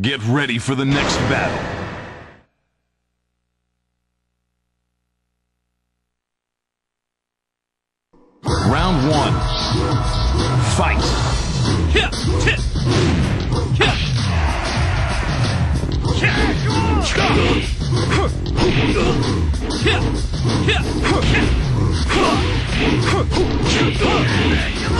Get ready for the next battle. Round one. Fight. Hit! Hit! Hit! Hit! Hit! Hit!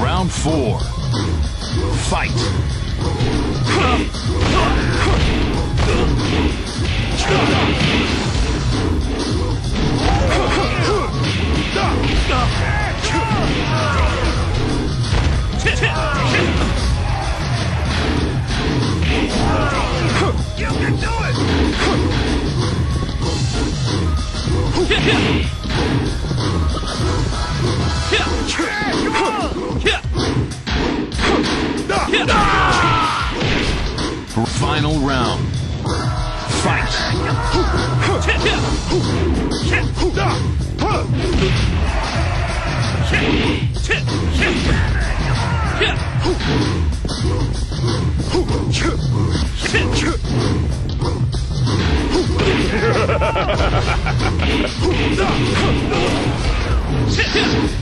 Round four. Fight. Final round. Fight.